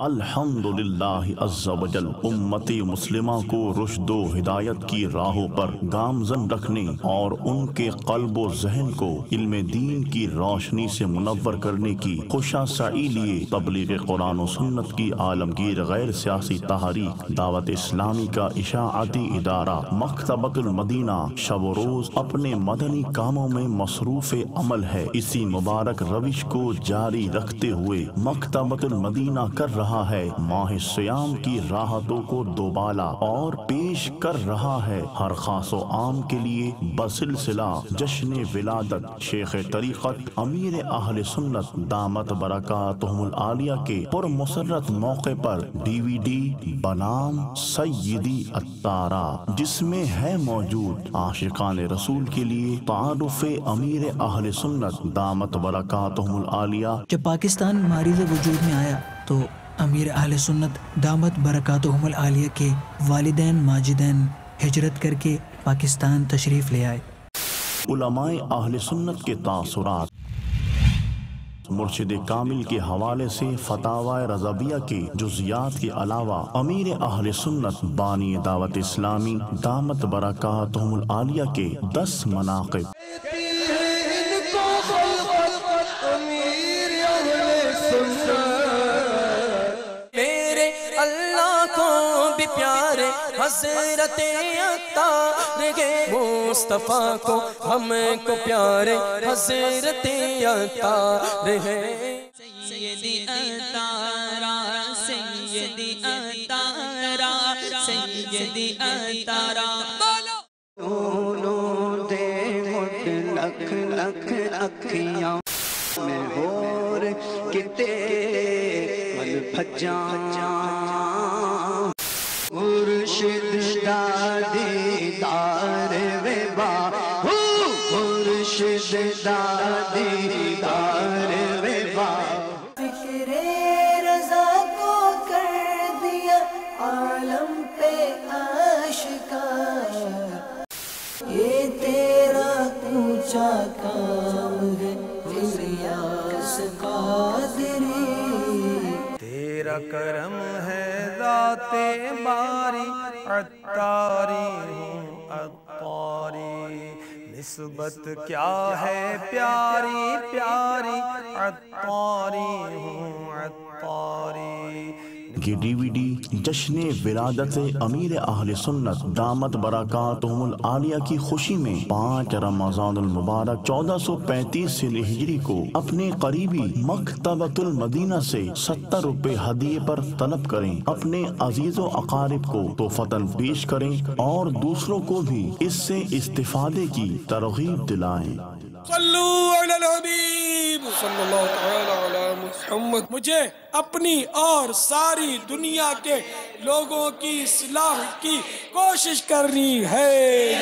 अल्हम्दुलिल्लाह उम्मती मुस्लिमा को रुशदो हिदायत की राहों पर गामजन रखने और उनके कल्ब जहन को इल्म दीन की रोशनी से मुनवर करने की खुशा सई लिए तबलीग कुरान सुन्नत की आलमगीर गैर सियासी तहरीक, दावत इस्लामी का इशाअती इदारा, मकतबतुल मदीना शब रोज अपने मदनी कामों में मसरूफ अमल है। इसी मुबारक रविश को जारी रखते हुए मकतबतुल मदीना कर रहा रहा है। माह सयाम की राहतों को दोबाला और पेश कर रहा है। हर खास आम के लिए बसिलसिला जश्न विलादत शेख तरीक़त अमीर अहल सुन्नत, दामत बरकत आलिया के पुरमसरत मौके पर डीवीडी बनाम सैदी अतारा जिसमें है मौजूद आशिकान रसूल के लिए तारुफ अमीर अहल सुन्नत, दामत बरकत आलिया। जब पाकिस्तान मारिज वजूद में आया तो अमीर अहल सुन्नत दामत बरक़ात आलिया के वालदेन, माजिदैन हिजरत करके पाकिस्तान तशरीफ़ ले आए। सुन्नत के तासुरात। मुर्शिद कामिल के हवाले से फतावा रजबिया के जुजियात के अलावा अमीर अहल सुन्नत बानी दावत इस्लामी दामत बरक़ात आलिया के दस मनाक़ब। हज़रत गे मुस्तफ़ा को हमको प्यारे हज़रत अतार है सैयदी अतारा सैयदी अतारा सैयदी अतारा दोनों दे लख लख अखियाँ में होर किते मन भजा दादी दार वे बा मुर्शिद दादी दार वे बा रजा को कर दिया आलम पे आशिका। ये तेरा ऊँचा काम है इलियास कादरी। तेरा करम है दाते बारी अतारी निस्बत क्या है प्यारी प्यारी अतारी हूँ ये डीवीडी जश्न विरादत अमीर अहल सुन्नत दामत बरकत आलिया की खुशी में पाँच रमज़ान मुबारक चौदह सौ पैंतीस हिजरी को अपने करीबी मकतबतुल मदीना से सत्तर रुपए हदिये पर तलब करें। अपने अजीजों अकारिब को तो फतन पेश करें और दूसरों को भी इससे इस्तेफादे की तरगीब दिलाएँ। मुझे अपनी और सारी दुनिया के लोगों की सलाह की कोशिश करनी है।